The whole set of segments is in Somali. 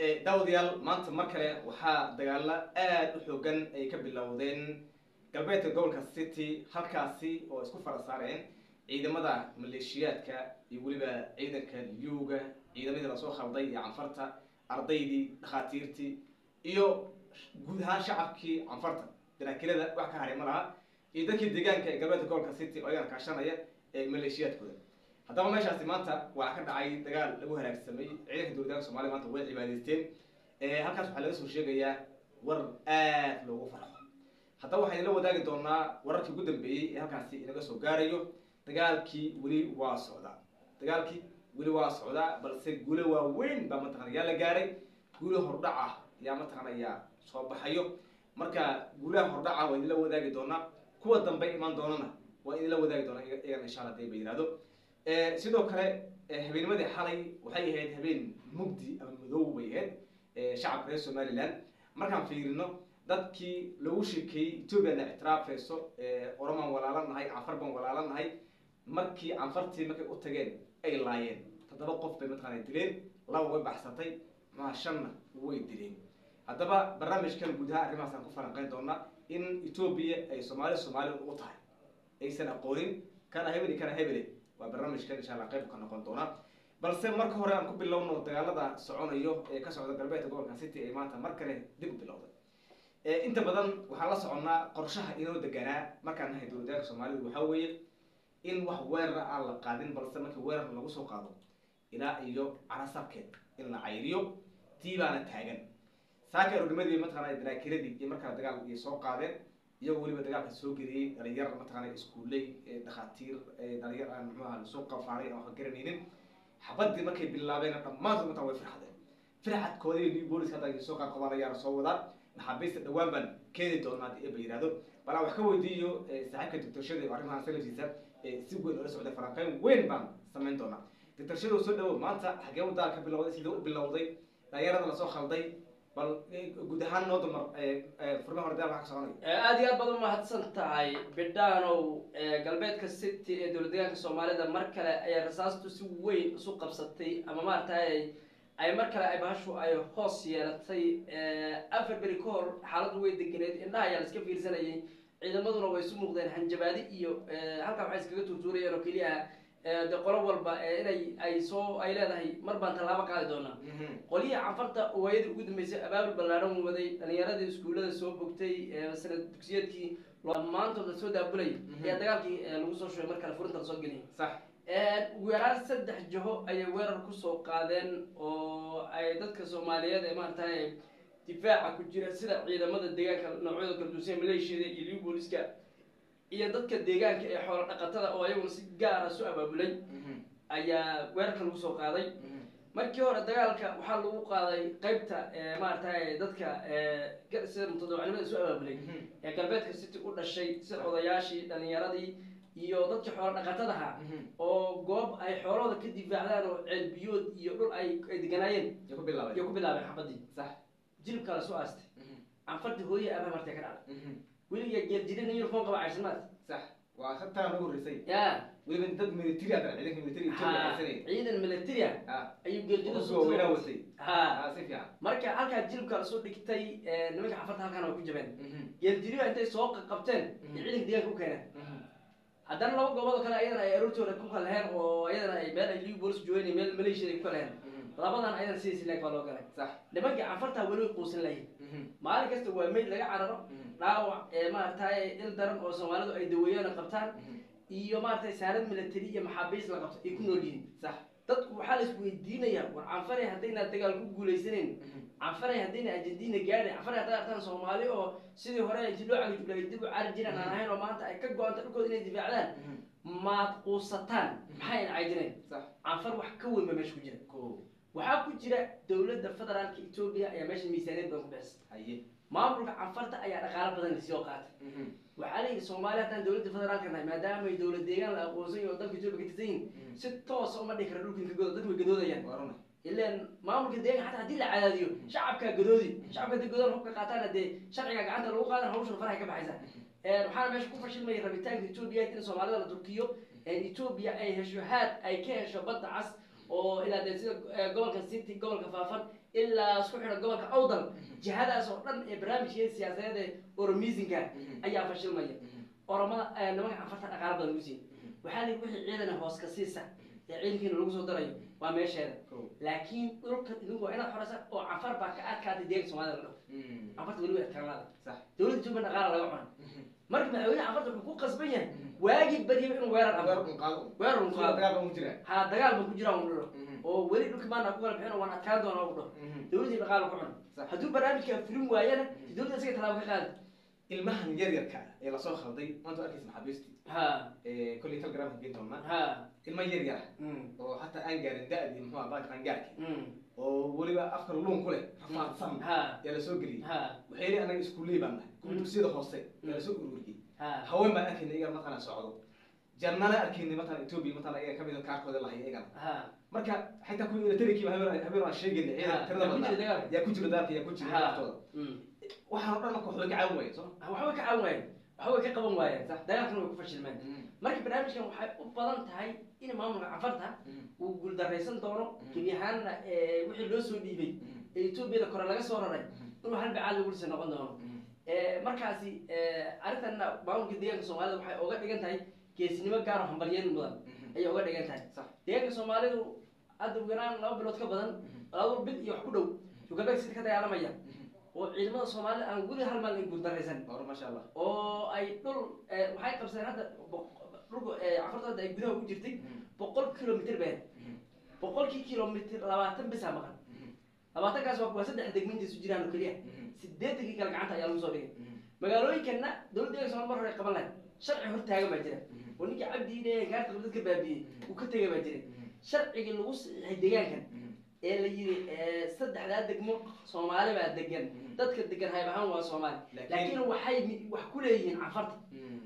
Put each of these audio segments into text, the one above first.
daawadayaal maanta mar kale waxaa dagaalo aada u xoogan ay ka bilowdeen galbeedka gobolka city halkaasi oo isku fara saareen ciidamada maleeshiyaadka iyo weliba ciidanka liyuga ciidamadii la soo khalday iyo canfarta ardaydii dhakhaatiirtii iyo guud ahaan shacabkii canfarta. Daraakilada wax ka haray ma laha. Iyo dadkii deegaanka ee galbeedka gobolka city oo ayagana kaashanaya ee maleeshiyaadkooda haddaba meeshaasi maanta waxaa ka dhacay dagaal lagu halaagsamay ciidanka dowladdaanka soomaliya maanta way cibaadaysteen halkaas waxaa laga soo sheegayaa war aad loogu farxo. Haddaba waxaan idinla wadaagi doonaa wararkii ugu dambeeyey ee halkaasi inaga soo gaarayo. Dagaalkii weli waa socdaa dagaalkii weli waa socdaa balse guulo waaweyn baa mataqana yaa la gaaray? Guulo hordhac ah yaa mataqanaya soo baxayo. Marka guulaha hordhaca waa idinla wadaagi doonaa. Kuwa dambe imaan doonana waa idinla wadaagi doonaa iyagan insha alla haddii ba yihahdo sidoo kale habeennimadii xalay waxay ahayd habeen mugdi ama madow bay ahayd shacabka reer somaliland. Markaan fiirino dadkii lagu sheekeeyey ethoopiana ictiraafeyso oromaan walaalan canfar baan walaalan nahay markii canfartii markay u tageen ay laayeen. Toddoba qof bay mataqaana dileen laba way baxsatay maa shanna way dileen. Haddaba barnaamijkan gudaha arrimahaasaan ku falanqeyn doonaa in ethoopia ay soomaali soomaali u tahay. Aysan aqoonin kana hebeli kana hebele waa barnaamijkan insha alla qayb ka noqon doona. Balse marka hore aan ku bilowno dagaalada soconayo ee ka socda galbeedka gobolka city ee maanta mar kale dib u bilowday inta badan waxaan la soconnaa qorshaha inoo deganaa markaan nahay dowladdaanka soomaalidu. Waxaa weeye in wax weerara aan la qaadin balse markii weerar lagu soo qaado ilaa iyo carasabkeed in la cayriyo tii baana taagan. Saaka arognimadii mataqana daraakiradii iyo markaa dagaal iyo soo qaadeen iyagoo weliba dagaalka soo geliyey dhalinyar mataqana iskuuley dhakhaatiir dhalinyar aan muxuaha la soo qafaaray aan wax garanaynin xabadii markay bilaabeen dhammaantood mataa way firxadeen. Firxadkoodii new bolis hadda ay soo qaaqabanayaan soo wadaan maxaabiista dhawaan baan keeni doonaa haddii eba yihahdo bal aan wax ka weydiiyo saaxiibka doctorshada oo arrimahan salaftiisa si weyn oola socday falanqeyn weyn baan samayn doonaa. Doctorshada soo dhawo maanta xagee dagaal ka bilowday sidee u bilowday dhalinyarada la soo khalday bal guud ahaan noo dumar furmaha hore dagaal waxa ka soconaya aada iyo aad baad umahadsan tahay bidhaanow galbeedka city ee dowlad deegaanka soomaalida. Mar kale ayaa rasaastu si weyn isu qabsatay ama maaragtay ay mar kale ay bahashu ay hoos yeelatay. Afar beri ka hor xaaladdu way deganeed indhaha ayaa la iska fiirsanayay. Ciidamaduna way isu muuqdeen hanjabaadi iyo halkaa waxay iskaga turtuurayeen oo keliya de qolo walba inay ay soo ay leedahay mar baan tallaabo qaadi doonaa. Qolihii canfarta waayadii ugu dambeysay abaabul ballaadhan waday dhalinyaradii iskuullada soo bogtay sanad dugsiyeedkii dhammaantood la soo daabulay ayaa dagaalkii lagu soo shubay mar kale furinta la soo geliyay. Sax. Ugu yaraan saddex jaho ayay weerar ku soo qaadeen oo ay dadka soomaaliyeed ee maaragtay difaaca ku jira sida ciidamada deegaanka noocyada kala duusan maleeshiyada iyo liu booliska iyo dadka deegaanka ee xoolo dhaqatada oo ayaguna si gaara soo abaabulay ayaa weerarka lagu soo qaaday. Markii hore dagaalka waxaa lagu qaaday qeybta maaragtay dadka sida mutadawacnimada soo abaabulay ee galbeedka city u dhashay sida odayaashii dhalinyaradii iyo dadkii xoolo dhaqatadaha. Oo goob ay xoolahooda ka difaacdaan oo ceelbiyood iyo dhul ay ay deganaayeen. Iyo ku bilaabeen. Xabadii. Jilibkaa la soo aastay. Canfartii hooyay abaha martay ka dhacday weliga geeljirin uniform qaba caysamaad sax. Waa sabtaan ugu horreysay. Ya. Weliba dad military hadda ciidanka military aysanay ciidan military ah? Ah ayuu geeljiro oo weynaa watay ha ah si fiican. Marka halkaa jilibka la soo dhigtay nimanka canfarta halkaana way ku jabeen. Geeljiriba intay soo qabteen iyo ciidanka deegaanka u keeneen haddana laba goobood oo kale ayadana ay aroortooda ku kalaheen oo ayadana ay meel ay bolis joogeen meel maleeshiya ay ku kalaheen labadan ayadana sidii silaag baa loo galay. Sax. Nimankii canfarta weli way quusan layihin maalin kasta waa meyd laga cararo. Dhaawac ee maaragtay il daran oo soomaalidu ay daweeyaan qabtaan. Iyo maaragtay saarad military iyo maxaabiis la qabto ay ku nool yihiin. Sax dadku waxaa la isweydiinaya war canfaray haddayna dagaal ku guulaysanayn canfaray haddayna argentina gaadhay canfaray hadday artaan soomaali oo sidii hore loo cagajulay dib u cari jireen aan ahayn oo maanta ay ka go-anta dhulkooda inay difaacdaan maad quusataan maxayna caydineen sax. Canfar wax ka weyn ba meesha ku jira. Waxaa ku jira dowladda federaalka etoobiya ayaa meesha miisaaniyad badan ku bixisay maamulka canfarta ayaa dhaqaalo badan la soo qaatay waxaa layidhi soomaaliya haddaan dowladda federaalka nahay maadaama ay dowlad deegaan la aqoonsan oo dalka etoobiya ka tirsan yihiin si toosa uma dhihi kara dhulka inka godo dadku way gadoodayaan ilaan maamulka deegaan xataa haddii la cadaadiyo shacabkaa gadoodi shacabka haddii godaan hubka qaataan dee sharciga gacanta lagu qaadan hawshan farahay ka baxaysa. Waxaana meesha ku fashilmaya rabitaanka etoobiya in soomaalida la turkiyo. Etoobiya ay hesho haad ay ka hesho badda cas oo ilaa dee sida gobolka city gobolka faafan ilaa isku xidha gobolka awdal. Jihadaas oo dhan ee barnaamijkeeda siyaasadeed ee oromisinka ayaa fashilmaya oromada eh, nimanka afarta dhaqaala badan lagu siiyey waxaa yidhi wixii ciidana hoos ka siisa ee ciidankiina lagu soo darayo. Waa meesheeda. Laakiin dhulka idinku waa inaad xoraysa oo cafar baa ka adkaatay deeganka soomaalida la dhaho cafarta weliba adkaanlaada dowladda jubbaland dhaqaala laga cunay marka madaxweyne cafarta wuxuu ku qasban yahay waagii baryaba inuu weerar weer amo un qaado. Weerar un qaado. dagaal ha ba ku jiraan uu dhalo oo weli dhulka maana ku kala bixin waan adkaan doona u dhaho dowladdii dhaqaala ku Sax. hadduu barnaamijka fulin waayana dowladda isaga talaabo ka qaadi. Ilmahan yar yarka ee la soo khalday maanta arkaysa maxaabiistii ha. Ee kolley telegramka geen doonaa ha. Ilma yar yara mm, oo hataa aan gaarin da-dii muxuu ahaa qaangaarki mm, oo weliba afka luun ku leh rafaadsan ha. Yaa la soo geliyey ha. Waxay leeyihiin anaga iskuulley baan nahay. Kuwa dugsiyada hoose Mm. yaa la soo ururiyey. Ha. Haween baan arkayna iyaga matala socdo. Jarnana arkayna matala ethiopia matala iyaga ka mid a kaarkooda lahaya iyagana ha. Marka xitaa kuwii electrikiiba habeen habeen aan sheegayna ciidan tirada yaa ku jira badnaa yaa ku jira dagaalka yaa ku jira Ha. naftooda waxaan oo dhan marka waxba ka caawin waaya soo. Waxba ka caawin waayeen waxba ka qaban waayeen Sax. dagaalkana way ku fashilmeen marka barnaamijkan waxay u badan tahay in maamulka cafarta uu guuldaraysan doono. Mm. gebi ahaanna eh, wixii loo soo dhiibay. Ee etoobiyada kore laga soo raray. Inuu hal bacaad lagu dhisa noqon doono. Eh, markaasi eh, arrintanna maamulka deegaanka soomaalida waxay oga dhigan tahay geesinimo gaar oo hambalyeyn mudan ayay oga dhigan tahay. Sax. Deegaanka soomaalidu hadda ugu yaraan laba bilood ka badan laba bil iyo wax ku dhow. Jugabeeg sida ka dagaalamaya oo ciidamada soomaalida aan weli hal maalin guuldaraysan hore maasha allah oo ay dhul eh, waxay qabsadeen hadda dhulka eh, cafarta hadda ay gudaha ku jirtay boqol kilomitr been. Boqolkii kilomitr labaatan bisa maqan. Labaatankaas waa waa saddex degmeynta isu jiraan oo keliya. Sideetankii kale gacanta ayaa lagu soo dhigay. Magaalooyinkanna dowladda deeganka somalia mar hore qaban lahayd. Sharci hor taagan baa jira. Oo ninkii cabdi gaarta dadka baabiyey uu ka tegay baa jira. Sharcigii lagu saxiixay deegaankan ee la eh, saddexdaa degmo soomaali baa degan dadka degan hayb ahaan waa soomaali. Laakiin- waxay wax ku leeyihiin cafarta.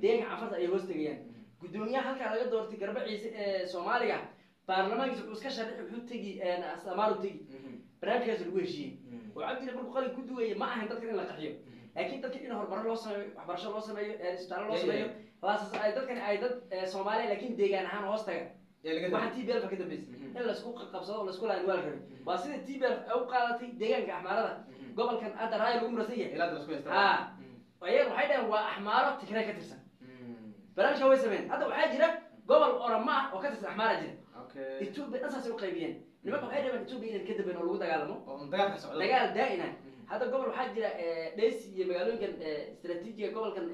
Deeganka cafarta ayay hoos tegayaan. Gudoomiyaha halkaa laga doortay garba ciise ee soomaaliga baarlamaankiisa wuxuu iska sharixi wuxuu tegi samaalu tegi. Barnaamijkaas lagu heshiiyey. Oo cabdile markuu qalin ku duwaya ma ahayn dadkan in la qaxiyo. Laakiin dadka in horumaro loo sameeyo waxbarasho loo sameeyo ee isbitaallo loo sameeyo dadkan ay dad soomaaliya laakiin deegaan ahaan hoos taga waxaa t b ka dambeysay. Mhm. in la isku qabsado oo la isku laayin waa la rabay. Waa sida t b l ay u qaadatay deegaanka axmaarada. Gobolkan hadda raaya lagu murasan yahay. Ayaga waxay dhaheen waa axmaaro tigray ka tirsan. Barnaamijka way sameeyeen. Hadda waxaa jira gobol oroma ah oo ka tirsan axmaara jira. Okay etoobiya dhan saasay u qaybiyeen. Nimanka waxay rabeen etoobiya inaan ka dambeyn oo lagu dagaalamo. Dagaal daa'ina. Hadda gobol waxaa jira eh, dheysi iyo magaalooyinkan eh, istaraatiijiga gobolkan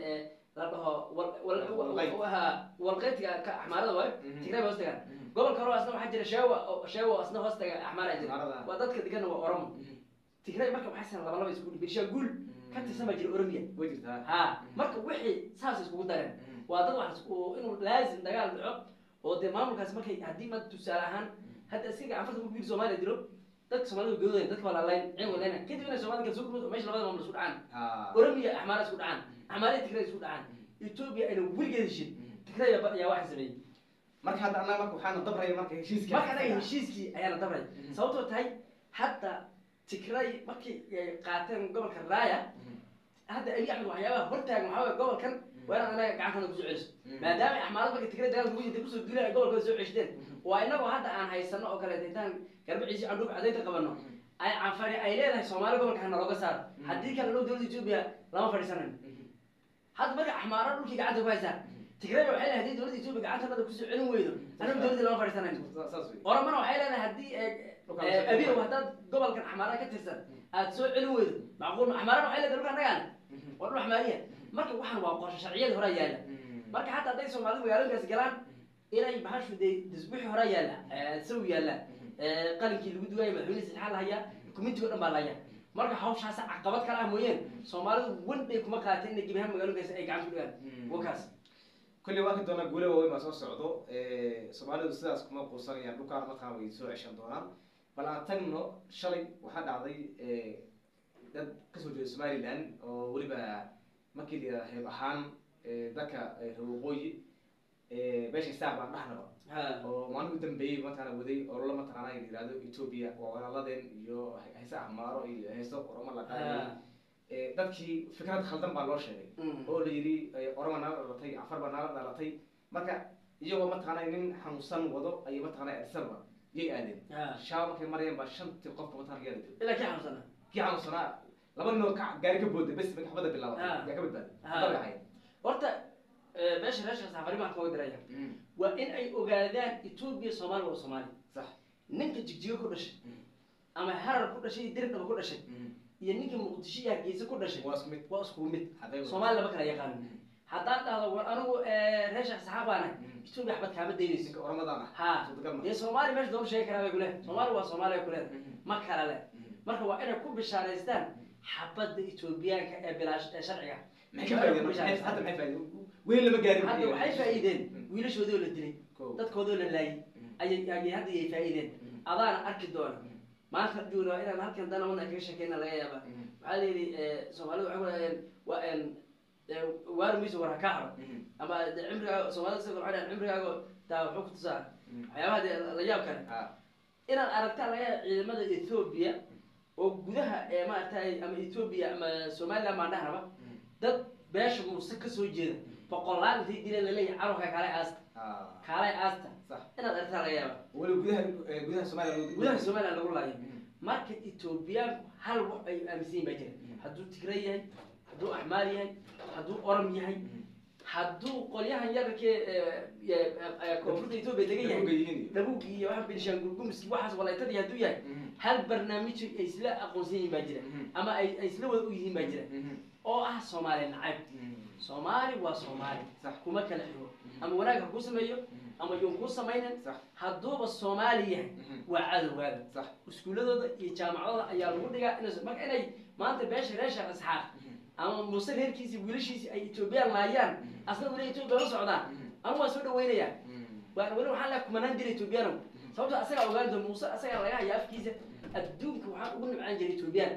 eh, la dhaho wal- wal- Walqayd. wa- ha, walqaydka ka axmaarada waayo Mhm. tigray ba hoos tagaan gobol kaloo asna waxaa jira sheewa sheewa asna hoos taga axmaara jira waa dadka deganna waa oromo. Tigray marka waxay san laba laba isku birshaguul ka tirsan baa jira oromiya. Way jirtaa. Ha marka wixii saas iskugu dareen. Waa dad wax inuu laazim dagaal dhaco oo dee maamulkaas markay haddii ma tusaale ahaan hadda iskaga cafarta markuu yiri soomaaliya dilo dadka soomaalida way gadoodeen dadka waa lalayn ciin walayn kadib inay soomaalida kala soo kulmado oo meesha labada maamul isku dhacaan. Ha oromiya axmaara isku dhacaan axmaariya tigray isku dhacaan etoobiya ayna weligeed heshin tigray baa- ayaa waxa sameeyey. Marka hadda annaga marka waxaana dabraya marka heshiiska. Marka anaga heshiiskii ayaana dabray Mhm. sababtoo tahay hadda tigray markii ay qaateen gobolka raaya hadda abi axmed waxyaabaha hortaagan waxaa waye gobolkan waa inaad anaga gacantana ku soo celiso. Maadaama ay axmaarada marka tigray dagaalka ugu jirtay ku soo duulay ay gobolkooda soo ceshteen. Waa inagoo hadda aan haysano oo kale intaan garbaciisi candhuub cadaynta qabano ay leedahay soomaali gobolka hana looga saaro. Haddii kale loo dowladda etoobiya lama fadhiisanayo hadda marka axmaaro dhulkii gacanta ku haysaa tigray waxay leedahay haddii dowladda etoobiya gacantanada ku soo celin weydo anagu dowladda lama wey oromana waxay leedahay haddii la soo abiyow haddaad gobolkan axmaara ka tirsan aad soo celin weydo. Macquul ma axmaarana waxay leedahay dhulka annagaan waa dhul axmaariya marka waxaan waa qorshe sharciyada horaa yaalla. Marka xataa hadday soomaalida magaalooyinkaas galaan inay bahashu dee disbixi horaa yaalla saw yaalla qalinkii lagu dugaaya madaxweyne saxaa lahayaa community o dhan baa lahayaa marka hawshaas caqabad kala ah mooyeen soomaalidu wan bay kuma qaateen inay gebihaan magaalooyinkaas ay gacan ku dhigaan. Wakaas. Kulli waa ka doonaa guule waaweyn baa soo socdo. Soomaalidu sidaas kuma quusanayaan dhulkaan markaan way soo ceshan doonaan. Bal aan tagno shalay waxaa dhacday dad ka soo jeeda somaliland oo weliba markii la yidhahda heeb ahaan dadka reer waqooyi meesha saar baan dhahnaba oo maalin u dambeeyey mataqaana waday ololo mataqaana la yihahdo ethiopia waa walaaladeen iyo heese ahmaaro iyo heeso oromo la qaadayay. Dadkii fikrad khaldan baa loo sheegay. Oo la yidhi oroma nala dhalatay cafar baa nala dhalatay. Marka iyagoo mataqaana nin xanuunsan wado ayay mataqaana adisaba yay aadeen. Ha. shaaba markay marayeen baa shantii qofka wataan riyaada dib ilaa kii xanuunsana kii xanuunsanaa laba nin oo ka gaari ka booday bes bilaabatay Ha. yaa ka badbaaday horta meesha reesha safari baan kaga diraya waa in ay ogaadaan etoobiya soomaali waa soomaali. Sax. Ninka jigjigo ku dhashay ama harar ku dhashay iyo dirdhaba ku dhashay iyo ninka muqdisho iyo hargeysa ku dhashay waa isku mid. waa mid. Soomaali lama kala yaqaano haddaan dhahdo war anigu reesha saxaabaana etoobiya xabad kaama daynayso ah ha dee soomaali meesha doon sheegi karaa bay kuleedahay soomaali waa soomaali bay kuleedahay ma kala leh. Marka waa inay ku bishaaraystaan xabadda etoobiyaanka ee bilaash ee sharciga lama hadda waxay faa'iideen. Mm. wiilashoodoo la dilay. Dadkoodoo la laayay. Ayay ayay hadda yay faa'iideen. Adaana arki doona. Maanta juura inaan halkan dana una kaga sheekeyna laga yaaba. Waxaa la yidhi soomaalidu waxay kudhaheen waa en waari mayso war ha kaa haro. Ama de cimrigaaga soomaalida sidoo kale waxay cimrigaaga taa wuxuu ku tusaa. Waxyaabaha dee la yaab kale ha inaad aragtaan laga yaaba ciidamada ethoobia oo gudaha ee maaragtay ama ethoobia ama somaliland baan dhahnaba dad beesha muuse ka soo jeeda boqolaal intay dileen la leeyahay carurka kaalay aasta. Ha kaalay aasta. Inaad aragtaan laga yaaba. Weli gudaha eh, gudaha soomaaliya lagu- gudaha somaliland lagu laayo. Marka ethoobiyaanku hal wax ay aaminsan baa jira hadduu tigray yahay hadduu axmaar yahay hadduu orom yahay hadduu qolyahan yararkee koonfurta ethoobia degan yahay. yihiin iyo- waxa bilishaangul gumski waxaas walaytadii hadduu yahay. Hal barnaamij ay isla aqoonsan yihiin baa jira ama ay isla wada u yihiin baa jira oo ah soomaali nacayb. Soomaali waa soomaali. Sax. kuma kala xigo ama wanaag ha kuu sameeyo ama yuun kuu samaynan hadduuba soomaali yahay waa cadowgaada sax. Iskuuladooda iyo jaamacadooda ayaa lagu dhigaa marka inay maanta beesha reesha asxaaq ama muuse reerkiisi wiilashiisi ay etoobiyaan laayaan asna weli etoobiya la socdaan anu waa soo dhaweynayaa waan weli waxaan leeyahay kumanaan dira etoobiyaanow sababto asagaa ogaan doon muuse asagaa laga haya afkiisa adduunka waxaan ugu nimcaan jiray etoobiyaan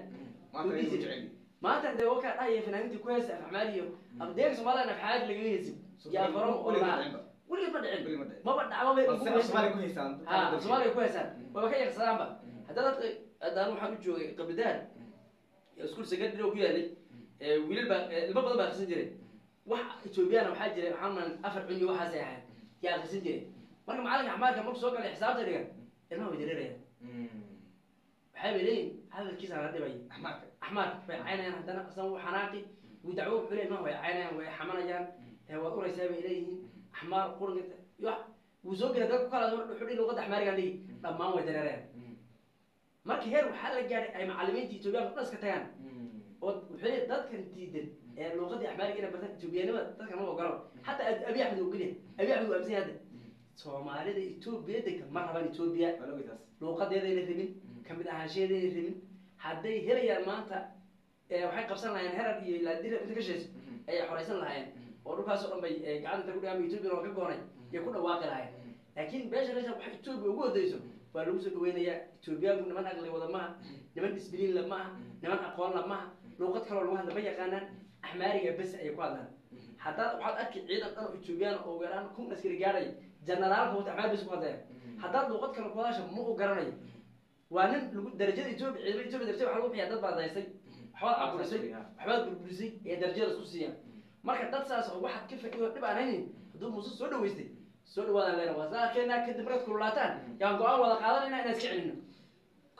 maanta ayuu jecel maanta dee wakaa dhahaya fanaaniintii ku heesa afxmaali iyo abdeega soomaalida afxaali lagaga heesin dhicin ba. weligeed ma dhicin maba dhacmaba soomaaliya ku heesaan waba ka yaqsadaanba haddana haddaan waxaan u joogay qabridaan iskuul secondary oo ku yaalay wiilal baa ilmo badan baa akhrisan jiray wax etoobiyana waxaa jiray waxaan maan afar cunyo waxaasay ahayd yaa akhrisan jiray marka macalinka axmaarka markuu soo galay xisaabta dhigan ilmaha way dareerayaan waxay bay leeyihiin hadalkiisa la dhibay axmaarka axmaarka way caynayaan haddana asan wuu xanaaqi wuu dacwo wuxuu ilmaha way caynayaan way xamanayaan waad uraysaa bay leeyihiin axmaar yo wuu soo gelay dadku kala wuxuu dhihi luqadda axmaarigaan dhigi dhammaan way dareerayaan marka heer waxaa la gaadhay ay macalimiinta etoobiyaanka dhan iska tagaan oo wuxuu leeyahay dadkan diidan ee luuqadii axmaariga inay bartaan etoobiyanimada dadkan ma ogolo hataa abi axmed uu geliya abi axmed uu aaminsan hadda soomaalida etoobiya degta ma rabaan ogeytaas luuqadeedayna rabin ka mid ahaanshaheedayna rabin. Hadday helayaan maanta ee waxay qabsan lahaayeen herar iyo laadira inta shayso ayay xoraysan lahaayeen. Oo dhulkaas oo dhan bay ee, gacanta inta ku dhigaan etoobiya waa ka goonay iyo ku dhawaaqi lahaayeen. Laakiin beesha reesha waxa etoobiya ugu wadayso waa lagu soo dhaweynayaa etoobiyaanku niman aqli wada maaha niman disbiliin la maaha niman aqoon la maaha luuqad kaloo lagu hadla ma yaqaanaan. Axmaariga bes ayay ku hadlaan haddaad waxaad arki ciidan dhan oo etoobiyaan oo garaan kun askari gaadhay janaraalka wata axmaar bes ku hadlaya haddaad luuqad kale ku hadasha ma u garanayo waa nin lagu darajada etoobiya ciidamada etoobiya darajada waxaa lagu bixiyaa dad baad daysay waxbaad caburisay waxbaad burburisay ee darajada isku siiyaan marka dad saas oo waxaad ka faa'iido dhib aan haynin hadduu muuse soo dhaweystay soo dhawaadaan leena waa isla arkeenaa kadib markaad kululaataan yaan go'aan wada qaadanayna inaan iska celino.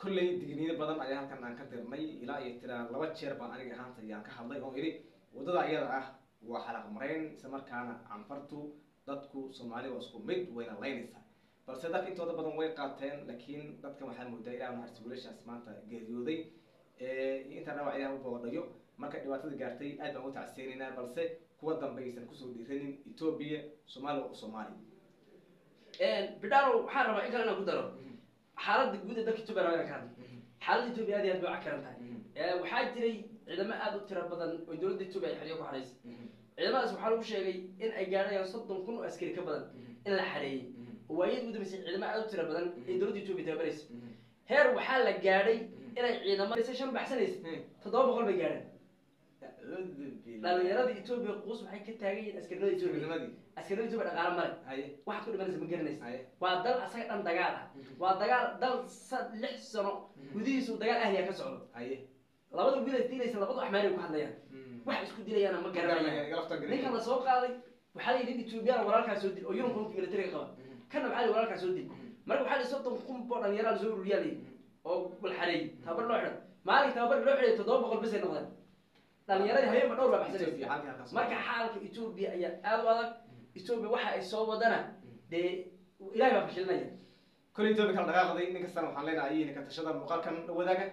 Kolley digniino badan ayaa halkan aan ka dirnay ilaa iyo tiraa laba jeer baan aniga ahaanta ayaan ka hadlay oo idhi waddada iyada ah waa xalaq marayn isla markaana canfartu dadku soomaali waa isku mid wayna laynaysaa balse dadka intooda badan way qaateen laakiin dadkan waxaa moodaa ilaa naxariis wiilashaas maanta geeriyooday. Intaa dhaawac ilaah u boodhayo. Marka dhibaatada gaartay aad baan u tacseenaynaa balse kuwa dambe aysan ku soo dhiiranin etoobiya soomaaliya waa soomaali. Bidhaaro waxaan rabaa in inaan ku daro. Xaaladda guud ee dalka etoobiya inaan ka hadlo xaaladda etoobiya aad iyo aad bay u cakaran tahay Eh, waxaa jiray ciidamo aad u tiro badan oo dowladda etoobiya ay xeryo ku xaraysay ciidamadaas waxaa lagu sheegay in ay gaadhayaan soddon kun oo askari ka badan in la xareeyey oo waayadii ugu dambeysay ciidamo aad u tiro badan ee dowladda etoobiya tababaraysa heer waxaa la gaadhay inay ciidamada shan baxsanaysa toddoba boqol bay gaadheen dhalinyarada etoobiya quus waxay ka taagan yihiin askarnimada etoobiya askarnimada etoobiya dhaqaale male waxaad ku dhimanaysa ma garanaysa. Waa dal asaga dhan dagaal ah. Waa dagaal dal lix sano gudihiisu dagaal ahliya ka socdo labada wiil ay dilaysa labadu axmaari ku hadlayaan. Wax isku dilayaana ma garanayaan ninkan la soo qaaday waxaa la yidhi nin etoobiyaan walaalkaa soo dil oo uniformka militariga qaba. Kana waxaa la yidhi walaalkaa soo dil. Marka waxaa la soddon kun boo dhalinyara la soo ururiyaalay oo walxareeyey tababar loo xidhan maalinka tababar loo xidhay toddoba boqol bisay noqdeen. Dhalinyaradii habeenba dhowr baa baxsanaysa marka xaalka etoobiya ayaa aada u adag. Etoobiya waxa ay soo wadana dee ilahay baa fashilinaya. Koley etoobiya kala dhaqaaqday nin kastana waxaan leenahay ayihina ka tashada muuqaalkan wadaaga